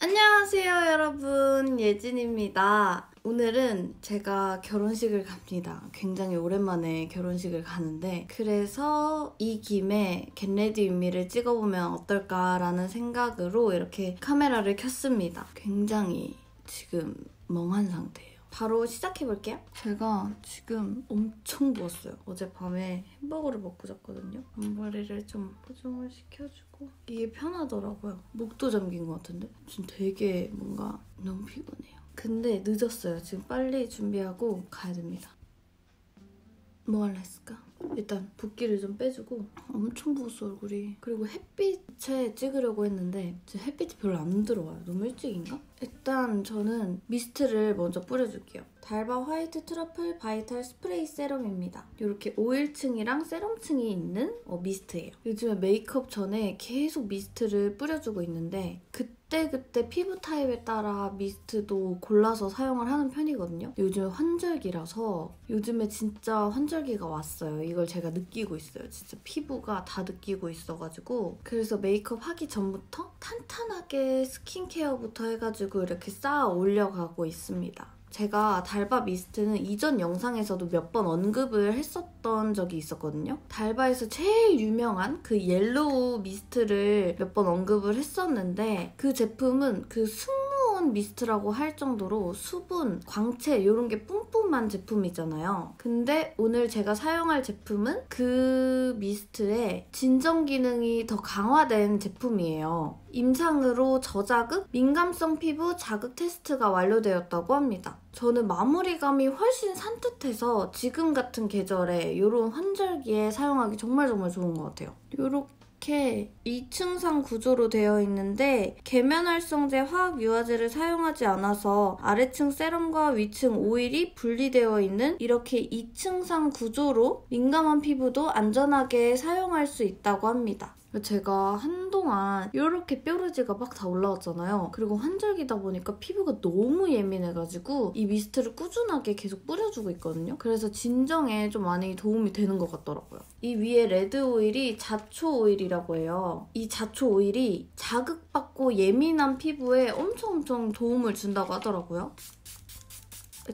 안녕하세요, 여러분. 예진입니다. 오늘은 제가 결혼식을 갑니다. 굉장히 오랜만에 결혼식을 가는데 그래서 이 김에 get ready with me를 찍어보면 어떨까라는 생각으로 이렇게 카메라를 켰습니다. 굉장히 지금 멍한 상태예요. 바로 시작해볼게요. 제가 지금 엄청 부었어요. 어젯밤에 햄버거를 먹고 잤거든요. 앞머리를 좀 고정을 시켜주고 이게 편하더라고요. 목도 잠긴 것 같은데? 지금 되게 뭔가 너무 피곤해요. 근데 늦었어요. 지금 빨리 준비하고 가야 됩니다. 뭐 할라 했을까? 일단 붓기를 좀 빼주고. 엄청 부었어 얼굴이. 그리고 햇빛에 찍으려고 했는데 지금 햇빛이 별로 안 들어와요. 너무 일찍인가? 일단 저는 미스트를 먼저 뿌려줄게요. 달바 화이트 트러플 바이탈 스프레이 세럼입니다. 이렇게 오일층이랑 세럼층이 있는 어, 미스트예요. 요즘에 메이크업 전에 계속 미스트를 뿌려주고 있는데 그 때그때 피부 타입에 따라 미스트도 골라서 사용을 하는 편이거든요 요즘에 환절기라서 요즘에 진짜 환절기가 왔어요 이걸 제가 느끼고 있어요. 진짜 피부가 다 느끼고 있어가지고 그래서 메이크업 하기 전부터 탄탄하게 스킨케어부터 해가지고 이렇게 쌓아 올려가고 있습니다. 제가 달바 미스트는 이전 영상에서도 몇 번 언급을 했었던 적이 있었거든요. 달바에서 제일 유명한 그 옐로우 미스트를 몇 번 언급을 했었는데 그 제품은 그 승무원 미스트라고 할 정도로 수분, 광채 이런 게 뿜뿜한 제품이잖아요. 근데 오늘 제가 사용할 제품은 그 미스트의 진정 기능이 더 강화된 제품이에요. 임상으로 저자극, 민감성 피부 자극 테스트가 완료되었다고 합니다. 저는 마무리감이 훨씬 산뜻해서 지금 같은 계절에 이런 환절기에 사용하기 정말 정말 좋은 것 같아요. 이렇게 2층상 구조로 되어 있는데 계면활성제 화학 유화제를 사용하지 않아서 아래층 세럼과 위층 오일이 분리되어 있는 이렇게 2층상 구조로 민감한 피부도 안전하게 사용할 수 있다고 합니다. 제가 한동안 이렇게 뾰루지가 막 다 올라왔잖아요. 그리고 환절기다 보니까 피부가 너무 예민해가지고 이 미스트를 꾸준하게 계속 뿌려주고 있거든요. 그래서 진정에 좀 많이 도움이 되는 것 같더라고요. 이 위에 레드 오일이 자초 오일이라고 해요. 이 자초 오일이 자극받고 예민한 피부에 엄청 엄청 도움을 준다고 하더라고요.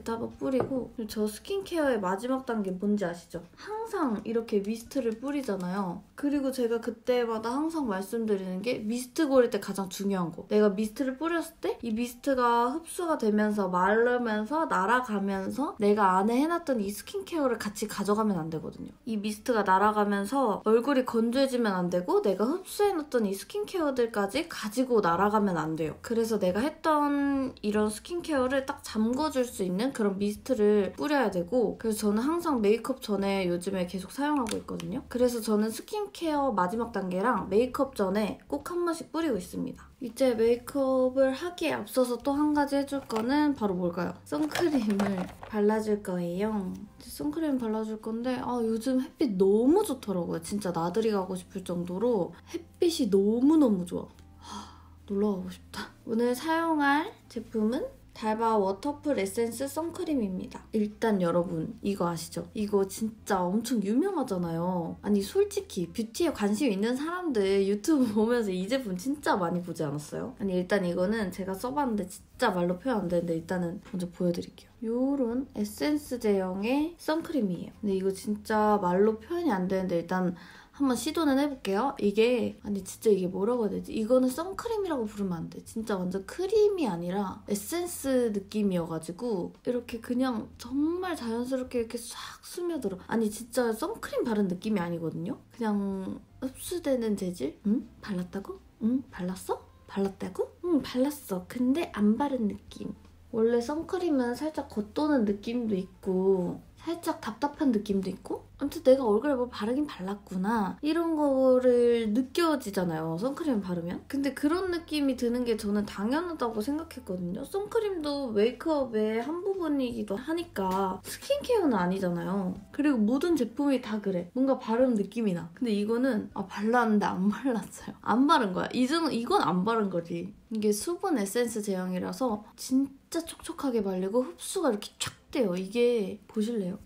한번 뿌리고 저 스킨케어의 마지막 단계 뭔지 아시죠? 항상 이렇게 미스트를 뿌리잖아요. 그리고 제가 그때마다 항상 말씀드리는 게 미스트 고를 때 가장 중요한 거. 내가 미스트를 뿌렸을 때 이 미스트가 흡수가 되면서 마르면서 날아가면서 내가 안에 해놨던 이 스킨케어를 같이 가져가면 안 되거든요. 이 미스트가 날아가면서 얼굴이 건조해지면 안 되고 내가 흡수해놨던 이 스킨케어들까지 가지고 날아가면 안 돼요. 그래서 내가 했던 이런 스킨케어를 딱 잠궈줄 수 있는 그런 미스트를 뿌려야 되고 그래서 저는 항상 메이크업 전에 요즘에 계속 사용하고 있거든요. 그래서 저는 스킨 케어 마지막 단계랑 메이크업 전에 꼭 한 번씩 뿌리고 있습니다. 이제 메이크업을 하기에 앞서서 또 한 가지 해줄 거는 바로 뭘까요? 선크림을 발라줄 거예요. 선크림 발라줄 건데 아 요즘 햇빛 너무 좋더라고요. 진짜 나들이 가고 싶을 정도로 햇빛이 너무너무 좋아. 하, 놀러 가고 싶다. 오늘 사용할 제품은 달바 워터풀 에센스 선크림입니다. 일단 여러분 이거 아시죠? 이거 진짜 엄청 유명하잖아요. 아니 솔직히 뷰티에 관심 있는 사람들 유튜브 보면서 이 제품 진짜 많이 보지 않았어요? 아니 일단 이거는 제가 써봤는데 진짜 말로 표현 안 되는데 일단은 먼저 보여드릴게요. 요런 에센스 제형의 선크림이에요. 근데 이거 진짜 말로 표현이 안 되는데 일단 한번 시도는 해볼게요. 이게 아니 진짜 이게 뭐라고 해야 되지? 이거는 선크림이라고 부르면 안 돼. 진짜 완전 크림이 아니라 에센스 느낌이어가지고 이렇게 그냥 정말 자연스럽게 이렇게 싹 스며들어. 아니 진짜 선크림 바른 느낌이 아니거든요? 그냥 흡수되는 재질? 응? 발랐다고? 응? 발랐어? 발랐다고? 응 발랐어. 근데 안 바른 느낌. 원래 선크림은 살짝 겉도는 느낌도 있고 살짝 답답한 느낌도 있고 아무튼 내가 얼굴에 뭐 바르긴 발랐구나. 이런 거를 느껴지잖아요 선크림 바르면. 근데 그런 느낌이 드는 게 저는 당연하다고 생각했거든요. 선크림도 메이크업의 한 부분이기도 하니까 스킨케어는 아니잖아요. 그리고 모든 제품이 다 그래. 뭔가 바른 느낌이 나. 근데 이거는 아 발랐는데 안 발랐어요. 안 바른 거야. 이건, 이건 안 바른 거지. 이게 수분 에센스 제형이라서 진짜 촉촉하게 발리고 흡수가 이렇게 촥 돼요 이게 보실래요?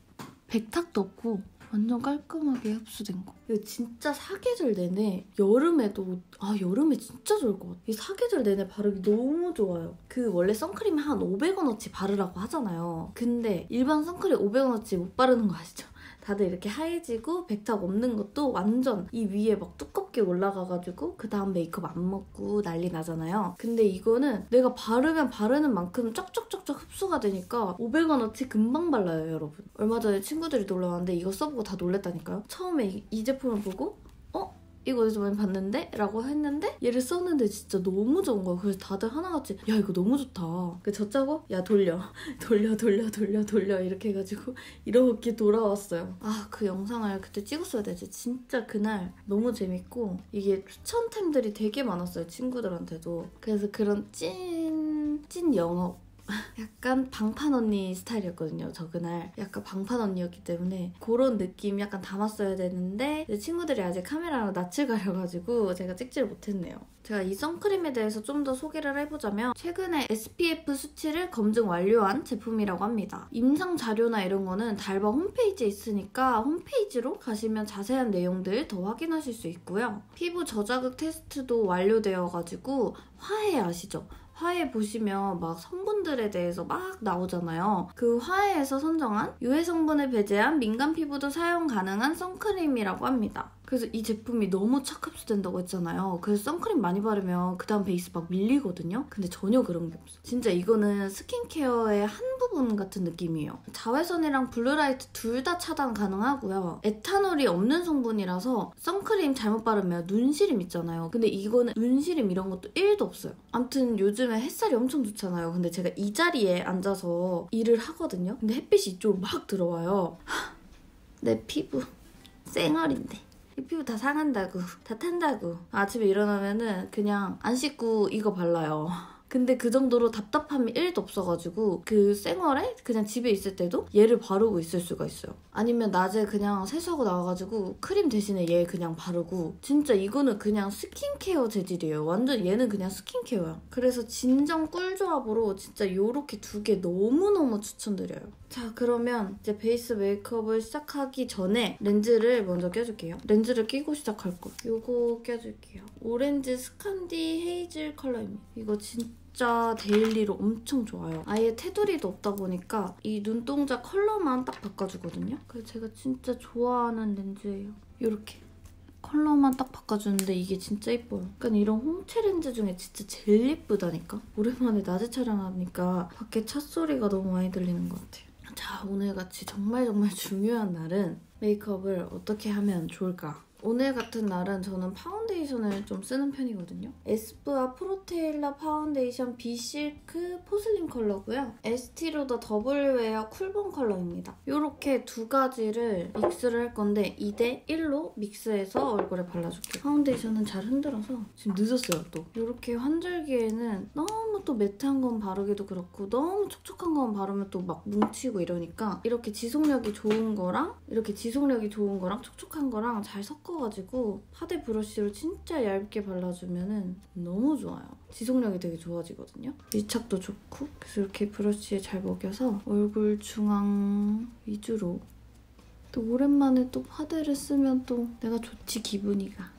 백탁도 없고 완전 깔끔하게 흡수된 거. 이거 진짜 사계절 내내 여름에도 아 여름에 진짜 좋을 것 같아. 이 사계절 내내 바르기 너무 좋아요. 그 원래 선크림이 한 500원어치 바르라고 하잖아요. 근데 일반 선크림 500원어치 못 바르는 거 아시죠? 다들 이렇게 하얘지고 백탁 없는 것도 완전 이 위에 막 두껍게 올라가가지고 그 다음 메이크업 안 먹고 난리 나잖아요. 근데 이거는 내가 바르면 바르는 만큼 쩍쩍쩍쩍 흡수가 되니까 500원어치 금방 발라요, 여러분. 얼마 전에 친구들이 놀러 왔는데 이거 써보고 다 놀랬다니까요. 처음에 이, 이 제품을 보고 어? 이거 어디서 많이 봤는데? 라고 했는데 얘를 썼는데 진짜 너무 좋은 거야. 그래서 다들 하나같이 야 이거 너무 좋다. 그 저 짜고 야 돌려 돌려 돌려 돌려 돌려 이렇게 해가지고 이렇게 돌아왔어요. 아 그 영상을 그때 찍었어야 되지. 진짜 그날 너무 재밌고 이게 추천템들이 되게 많았어요. 친구들한테도. 그래서 그런 찐, 찐 영업 약간 방판 언니 스타일이었거든요. 저 그날 약간 방판 언니였기 때문에 그런 느낌 약간 담았어야 되는데 친구들이 아직 카메라로 낯을 가려가지고 제가 찍지를 못했네요. 제가 이 선크림에 대해서 좀 더 소개를 해보자면 최근에 SPF 수치를 검증 완료한 제품이라고 합니다. 임상 자료나 이런 거는 달바 홈페이지에 있으니까 홈페이지로 가시면 자세한 내용들 더 확인하실 수 있고요. 피부 저자극 테스트도 완료되어가지고 화해 아시죠? 화해 보시면 막 성분들에 대해서 막 나오잖아요. 그 화해에서 선정한 유해 성분을 배제한 민감 피부도 사용 가능한 선크림이라고 합니다. 그래서 이 제품이 너무 착 흡수된다고 했잖아요. 그래서 선크림 많이 바르면 그 다음 베이스 막 밀리거든요. 근데 전혀 그런 게 없어. 진짜 이거는 스킨케어의 한 부분 같은 느낌이에요. 자외선이랑 blue light 둘 다 차단 가능하고요. 에탄올이 없는 성분이라서 선크림 잘못 바르면 눈시림 있잖아요. 근데 이거는 눈시림 이런 것도 1도 없어요. 아무튼 요즘에 햇살이 엄청 좋잖아요. 근데 제가 이 자리에 앉아서 일을 하거든요. 근데 햇빛이 이쪽으로 막 들어와요. 내 피부 쌩얼인데. 이 피부 다 상한다고 다 탄다고 아침에 일어나면은 그냥 안 씻고 이거 발라요 근데 그 정도로 답답함이 1도 없어가지고 그 생얼에 그냥 집에 있을 때도 얘를 바르고 있을 수가 있어요. 아니면 낮에 그냥 세수하고 나와가지고 크림 대신에 얘 그냥 바르고 진짜 이거는 그냥 스킨케어 재질이에요. 완전 얘는 그냥 스킨케어야. 그래서 진정 꿀조합으로 진짜 요렇게 두 개 너무너무 추천드려요. 자 그러면 이제 베이스 메이크업을 시작하기 전에 렌즈를 먼저 껴줄게요. 렌즈를 끼고 시작할 거예요. 요거 껴줄게요. 오렌즈 스칸디 헤이즐 컬러입니다. 이거 진짜 daily로 엄청 좋아요. 아예 테두리도 없다 보니까 이 눈동자 컬러만 딱 바꿔주거든요. 그래서 제가 진짜 좋아하는 렌즈예요. 이렇게. 컬러만 딱 바꿔주는데 이게 진짜 예뻐요. 약간 이런 홍채 렌즈 중에 진짜 제일 예쁘다니까? 오랜만에 낮에 촬영하니까 밖에 차 소리가 너무 많이 들리는 것 같아요. 자, 오늘같이 정말 정말 중요한 날은 메이크업을 어떻게 하면 좋을까? 오늘 같은 날은 저는 파운데이션을 좀 쓰는 편이거든요. 에스쁘아 프로테일러 파운데이션 비실크 포슬린 컬러고요. 에스티로더 더블웨어 쿨본 컬러입니다. 이렇게 두 가지를 mix를 할 건데 2대 1로 mix해서 얼굴에 발라줄게요. 파운데이션은 잘 흔들어서 지금 늦었어요 또. 이렇게 환절기에는 너무 또 matte한 건 바르기도 그렇고 너무 촉촉한 건 바르면 또 막 뭉치고 이러니까 이렇게 지속력이 좋은 거랑 이렇게 지속력이 좋은 거랑 촉촉한 거랑 잘 섞어 섞어가지고 파데 브러쉬로 진짜 얇게 발라주면 너무 좋아요. 지속력이 되게 좋아지거든요. 밀착도 좋고 그래서 이렇게 브러쉬에 잘 먹여서 얼굴 중앙 위주로 또 오랜만에 또 파데를 쓰면 또 내가 좋지 기분이가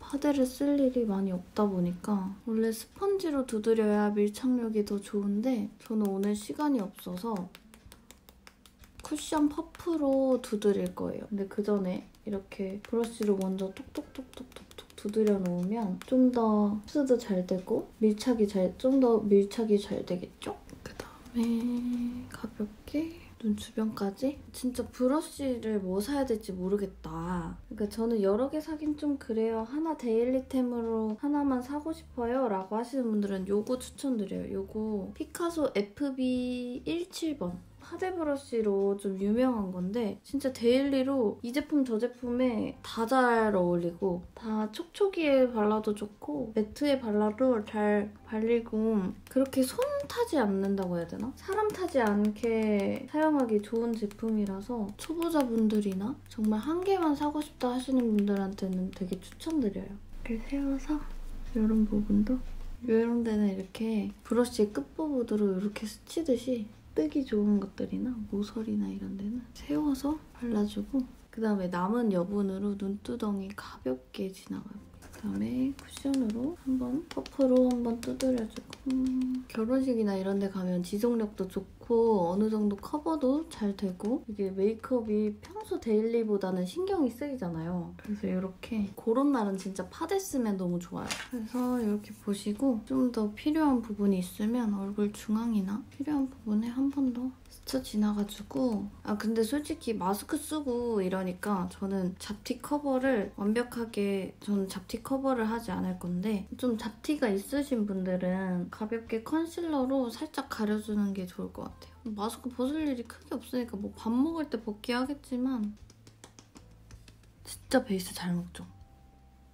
파데를 쓸 일이 많이 없다 보니까 원래 스펀지로 두드려야 밀착력이 더 좋은데 저는 오늘 시간이 없어서 쿠션 퍼프로 두드릴 거예요. 근데 그 전에 이렇게 브러쉬로 먼저 톡톡톡톡톡톡 두드려 놓으면 좀 더 흡수도 잘 되고 밀착이 잘, 좀 더 밀착이 잘 되겠죠? 그 다음에 가볍게 눈 주변까지 진짜 브러쉬를 뭐 사야 될지 모르겠다. 그러니까 저는 여러 개 사긴 좀 그래요. 하나 daily템으로 하나만 사고 싶어요 라고 하시는 분들은 요거 추천드려요. 요거 피카소 FB17번 파데 브러쉬로 좀 유명한 건데 진짜 daily로 이 제품 저 제품에 다 잘 어울리고 다 촉촉이에 발라도 좋고 matte에 발라도 잘 발리고 그렇게 손 타지 않는다고 해야 되나? 사람 타지 않게 사용하기 좋은 제품이라서 초보자분들이나 정말 한 개만 사고 싶다 하시는 분들한테는 되게 추천드려요. 이렇게 세워서 이런 부분도 이런 데는 이렇게 브러쉬 끝부분으로 이렇게 스치듯이 뜨기 좋은 것들이나 모서리나 이런 데는 세워서 발라주고 그 다음에 남은 여분으로 눈두덩이 가볍게 지나가요. 그다음에 쿠션으로 한번 퍼프로 한번 두드려주고 음, 결혼식이나 이런 데 가면 지속력도 좋고 어느 정도 커버도 잘 되고 이게 메이크업이 평소 데일리보다는 신경이 쓰이잖아요. 그래서 이렇게 그런 날은 진짜 파데 쓰면 너무 좋아요. 그래서 이렇게 보시고 좀 더 필요한 부분이 있으면 얼굴 중앙이나 필요한 부분에 한 번 더 스쳐 지나가지고 아 근데 솔직히 마스크 쓰고 이러니까 저는 잡티 커버를 완벽하게 저는 잡티 커버를 하지 않을 건데 좀 잡티가 있으신 분들은 가볍게 컨실러로 살짝 가려주는 게 좋을 것 같아요. 마스크 벗을 일이 크게 없으니까 뭐 밥 먹을 때 벗긴 하겠지만 진짜 베이스 잘 먹죠?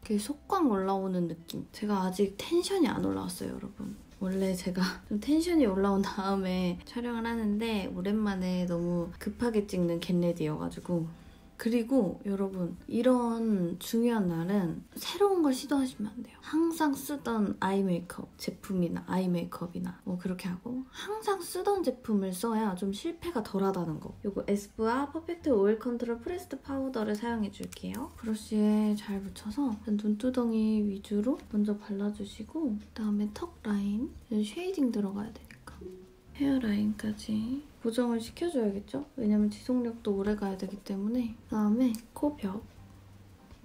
이렇게 속광 올라오는 느낌. 제가 아직 텐션이 안 올라왔어요, 여러분. 원래 제가 좀 텐션이 올라온 다음에 촬영을 하는데 오랜만에 너무 급하게 찍는 get ready여가지고 그리고 여러분 이런 중요한 날은 새로운 걸 시도하시면 안 돼요. 항상 쓰던 아이 메이크업 제품이나 아이 메이크업이나 뭐 그렇게 하고 항상 쓰던 제품을 써야 좀 실패가 덜하다는 거. 이거 에스쁘아 퍼펙트 오일 컨트롤 프레스트 파우더를 사용해 줄게요. 브러쉬에 잘 묻혀서 눈두덩이 위주로 먼저 발라주시고 그다음에 턱 라인 shading 들어가야 되니까 헤어라인까지 고정을 시켜줘야겠죠? 왜냐면 지속력도 오래 가야 되기 때문에 그다음에 코벽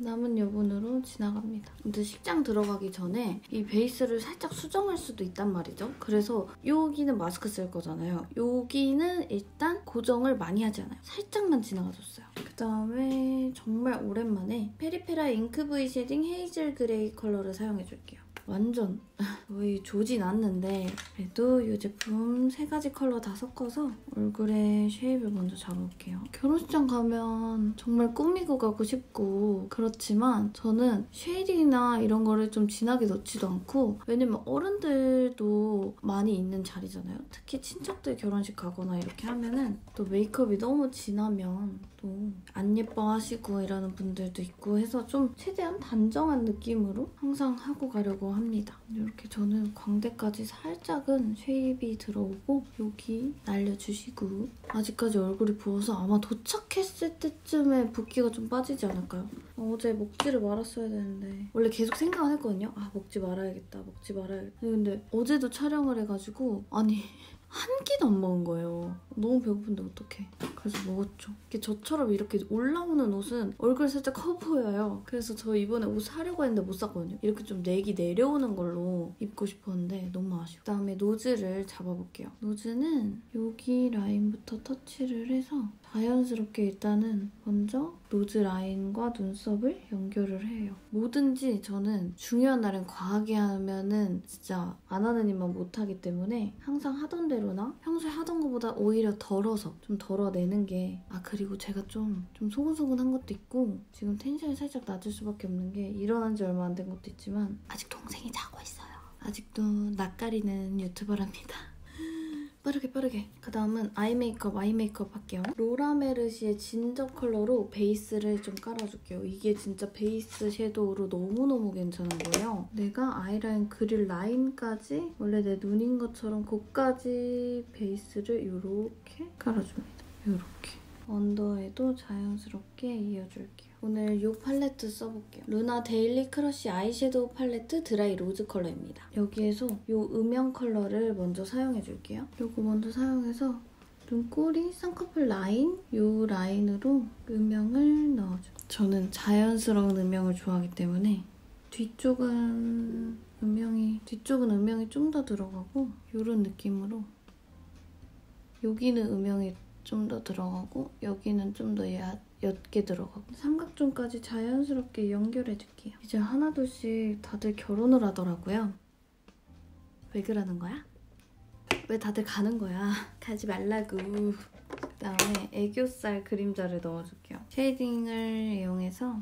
남은 여분으로 지나갑니다. 근데 식장 들어가기 전에 이 베이스를 살짝 수정할 수도 있단 말이죠. 그래서 여기는 마스크 쓸 거잖아요. 여기는 일단 고정을 많이 하지 않아요. 살짝만 지나가줬어요. 그다음에 정말 오랜만에 페리페라 잉크 브이 쉐딩 헤이즐 그레이 컬러를 사용해줄게요. 완전 거의 조진 않는데 그래도 이 제품 세 가지 컬러 다 섞어서 얼굴에 shape을 먼저 잡아볼게요. 결혼식장 가면 정말 꾸미고 가고 싶고 그렇지만 저는 shading이나 이런 거를 좀 진하게 넣지도 않고 왜냐면 어른들도 많이 있는 자리잖아요. 특히 친척들 결혼식 가거나 이렇게 하면은 또 메이크업이 너무 진하면 또 안 예뻐하시고 이러는 분들도 있고 해서 좀 최대한 단정한 느낌으로 항상 하고 가려고 합니다. 이렇게 저는 광대까지 살짝은 shape이 들어오고 여기 날려주시고 아직까지 얼굴이 부어서 아마 도착했을 때쯤에 붓기가 좀 빠지지 않을까요? 어제 먹지를 말았어야 되는데 원래 계속 생각은 했거든요. 아 먹지 말아야겠다, 먹지 말아야겠다. 근데 어제도 촬영을 해가지고 아니 한 끼도 안 먹은 거예요. 너무 배고픈데 어떡해. 그래서 먹었죠. 이게 저처럼 이렇게 올라오는 옷은 얼굴 살짝 커 보여요. 그래서 저 이번에 옷 사려고 했는데 못 샀거든요. 이렇게 좀 neck이 내려오는 걸로 입고 싶었는데 너무 아쉬워. 그다음에 nose를 잡아볼게요. nose는 여기 라인부터 터치를 해서 자연스럽게 일단은 먼저 nose 라인과 눈썹을 연결을 해요. 뭐든지 저는 중요한 날은 과하게 하면은 진짜 안 하느니만 못하기 때문에 항상 하던 대로나 평소에 하던 것보다 오히려 덜어서 좀 덜어내는 게 아 그리고 제가 좀, 좀 소근소근한 것도 있고 지금 텐션이 살짝 낮을 수밖에 없는 게 일어난 지 얼마 안 된 것도 있지만 아직 동생이 자고 있어요. 아직도 낯가리는 유튜버랍니다. 빠르게 빠르게. 그 다음은 아이 메이크업 아이 메이크업 할게요. 로라 메르시의 진저 컬러로 베이스를 좀 깔아줄게요. 이게 진짜 베이스 섀도우로 너무너무 괜찮은 거예요. 내가 아이라인 그릴 라인까지 원래 내 눈인 것처럼 거까지 베이스를 이렇게 깔아줍니다. 이렇게. 언더에도 자연스럽게 이어줄게요 오늘 이 팔레트 써볼게요. 루나 데일리 크러쉬 아이섀도우 팔레트 드라이 로즈 컬러입니다. 여기에서 이 음영 컬러를 먼저 사용해줄게요. 이거 먼저 사용해서 눈꼬리 쌍꺼풀 라인 이 라인으로 음영을 넣어줘요. 저는 자연스러운 음영을 좋아하기 때문에 뒤쪽은 음영이 뒤쪽은 음영이 좀 더 들어가고 이런 느낌으로 여기는 음영이 좀 더 들어가고 여기는 좀 더 옅게 들어가고 삼각존까지 자연스럽게 연결해줄게요. 이제 하나둘씩 다들 결혼을 하더라고요. 왜 그러는 거야? 왜 다들 가는 거야? 가지 말라고. 그다음에 애교살 그림자를 넣어줄게요. 쉐이딩을 이용해서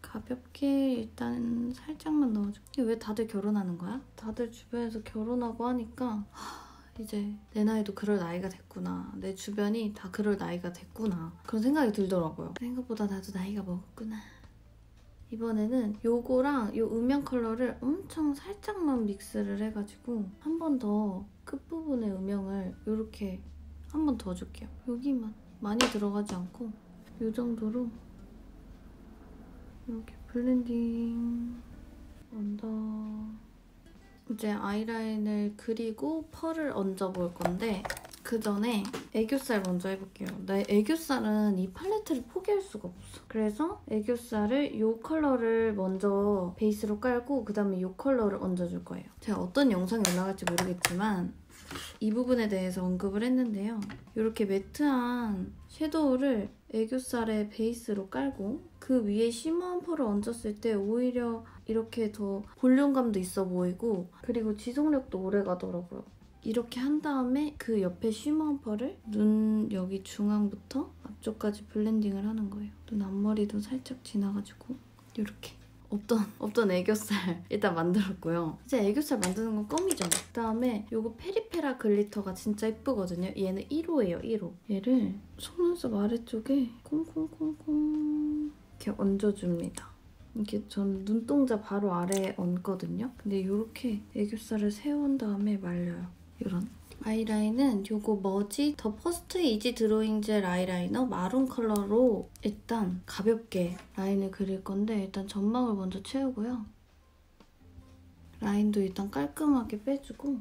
가볍게 일단 살짝만 넣어줄게요. 왜 다들 결혼하는 거야? 다들 주변에서 결혼하고 하니까 이제 내 나이도 그럴 나이가 됐구나. 내 주변이 다 그럴 나이가 됐구나. 그런 생각이 들더라고요. 생각보다 나도 나이가 먹었구나. 이번에는 요거랑 요 음영 컬러를 엄청 살짝만 믹스를 해가지고 한 번 더 끝부분의 음영을 이렇게 한 번 더 줄게요. 여기만 많이 들어가지 않고 이 정도로 이렇게 블렌딩 언더 이제 아이라인을 그리고 펄을 얹어볼 건데 그 전에 애교살 먼저 해볼게요. 나 애교살은 이 팔레트를 포기할 수가 없어. 그래서 애교살을 이 컬러를 먼저 베이스로 깔고 그 다음에 이 컬러를 얹어줄 거예요. 제가 어떤 영상이 올라갈지 모르겠지만 이 부분에 대해서 언급을 했는데요. 이렇게 매트한 섀도우를 애교살의 베이스로 깔고 그 위에 shimmer한 펄을 얹었을 때 오히려 이렇게 더 볼륨감도 있어 보이고 그리고 지속력도 오래 가더라고요. 이렇게 한 다음에 그 옆에 shimmer한 펄을 눈 여기 중앙부터 앞쪽까지 블렌딩을 하는 거예요. 눈 앞머리도 살짝 지나가지고 이렇게 없던 없던 애교살 일단 만들었고요. 이제 애교살 만드는 건 껌이죠. 그다음에 이거 페리페라 글리터가 진짜 예쁘거든요. 얘는 1호예요, 1호. 얘를 속눈썹 아래쪽에 콩콩콩콩 이렇게 얹어줍니다. 이렇게 전 눈동자 바로 아래에 얹거든요. 근데 이렇게 애교살을 세운 다음에 말려요. 이런. 아이라인은 이거 머지 The First Easy Drawing Gel Eyeliner Maroon 컬러로 일단 가볍게 라인을 그릴 건데 일단 점막을 먼저 채우고요. 라인도 일단 깔끔하게 빼주고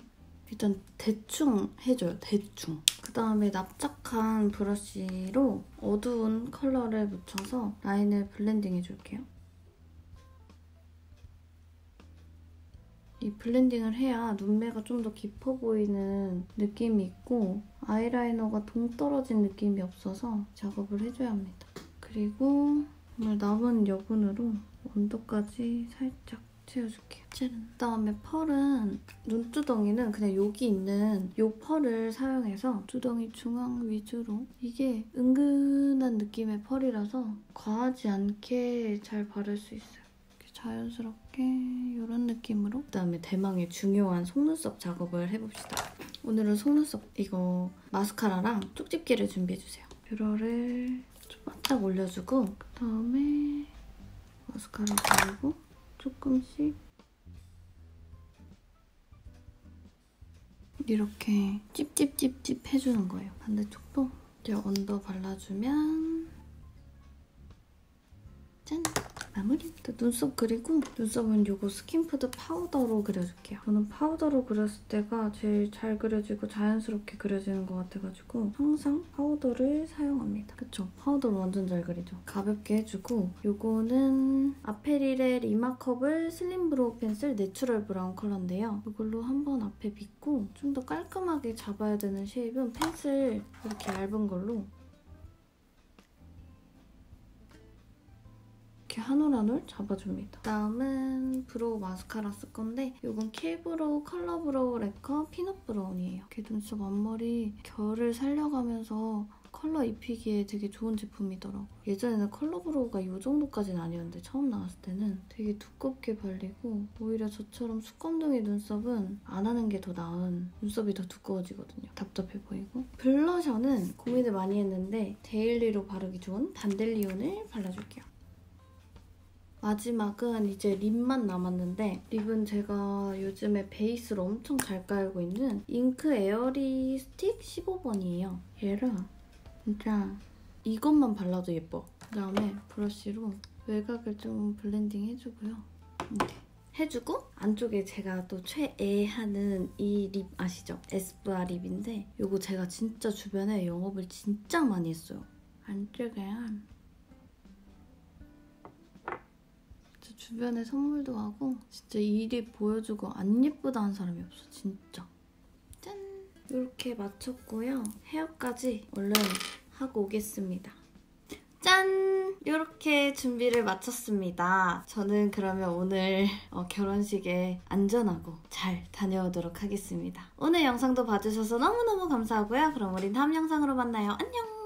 일단 대충 해줘요, 대충. 그 다음에 납작한 브러쉬로 어두운 컬러를 묻혀서 라인을 blending 해줄게요. 이 블렌딩을 해야 눈매가 좀 더 깊어 보이는 느낌이 있고 아이라이너가 동떨어진 느낌이 없어서 작업을 해줘야 합니다. 그리고 오늘 남은 여분으로 언더까지 살짝 채워줄게요. 짠! 그다음에 펄은 눈두덩이는 그냥 여기 있는 이 펄을 사용해서 두덩이 중앙 위주로 이게 은근한 느낌의 펄이라서 과하지 않게 잘 바를 수 있어요. 자연스럽게 이런 느낌으로 그다음에 대망의 중요한 속눈썹 작업을 해봅시다. 오늘은 속눈썹 이거 마스카라랑 쪽집게를 준비해주세요. 뷰러를 좀 바짝 올려주고 그다음에 마스카라 바르고 조금씩 이렇게 찝찝찝찝 해주는 거예요. 반대쪽도 이제 언더 발라주면 짠! 마무리. 눈썹 그리고 눈썹은 이거 스킨푸드 파우더로 그려줄게요. 저는 파우더로 그렸을 때가 제일 잘 그려지고 자연스럽게 그려지는 것 같아가지고 항상 파우더를 사용합니다. 그쵸? 파우더로 완전 잘 그리죠? 가볍게 해주고 이거는 아페릴의 Remarkable Slim Brow Pencil Natural Brown 컬러인데요. 이걸로 한번 앞에 빗고 좀 더 깔끔하게 잡아야 되는 shape은 pencil 이렇게 얇은 걸로 이렇게 한 올 한 올 잡아줍니다. 다음은 brow 마스카라 쓸 건데 이건 Kill Brow Color Brow Lacquer Peanut Brown이에요. 이렇게 눈썹 앞머리 결을 살려가면서 컬러 입히기에 되게 좋은 제품이더라고. 예전에는 color brow가 이 정도까지는 아니었는데 처음 나왔을 때는 되게 두껍게 발리고 오히려 저처럼 숯검둥이 눈썹은 안 하는 게 더 나은 눈썹이 더 두꺼워지거든요. 답답해 보이고. 블러셔는 고민을 많이 했는데 daily로 바르기 좋은 Dandelion을 발라줄게요. 마지막은 이제 lip만 남았는데 lip은 제가 요즘에 베이스로 엄청 잘 깔고 있는 Ink Airy Stick 15번이에요. 얘랑 진짜 이것만 발라도 예뻐. 그다음에 브러쉬로 외곽을 좀 blending 해주고요. 이렇게 해주고 안쪽에 제가 또 최애하는 이 lip 아시죠? 에스쁘아 lip인데 이거 제가 진짜 주변에 영업을 진짜 많이 했어요. 안쪽에 주변에 선물도 하고 진짜 이립 보여주고 안 예쁘다 는 사람이 없어 진짜 짠! 이렇게 마쳤고요 헤어까지 얼른 하고 오겠습니다 짠! 이렇게 준비를 마쳤습니다. 저는 그러면 오늘 어, 결혼식에 안전하고 잘 다녀오도록 하겠습니다. 오늘 영상도 봐주셔서 너무너무 감사하고요. 그럼 우린 다음 영상으로 만나요. 안녕!